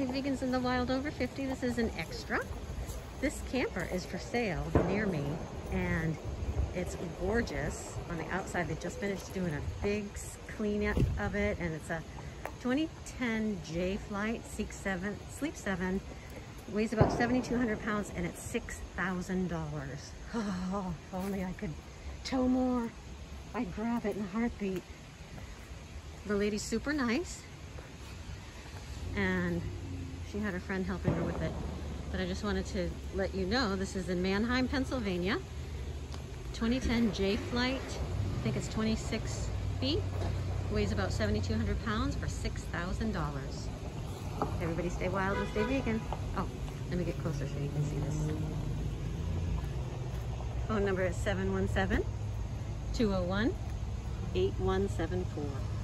Hey, Vegans in the Wild Over 50, this is an extra. This camper is for sale near me and it's gorgeous on the outside. They just finished doing a big cleanup of it and it's a 2010 Jay Flight Sleep 7, Sleep 7 weighs about 7,200 pounds and it's $6,000. Oh, if only I could tow more. I'd grab it in a heartbeat. The lady's super nice and she had her friend helping her with it. But I just wanted to let you know this is in Manheim, Pennsylvania. 2010 Jay Flight. I think it's 26 feet. Weighs about 7,200 pounds for $6,000. Everybody stay wild and stay vegan. Oh, let me get closer so you can see this. Phone number is 717 201 8174.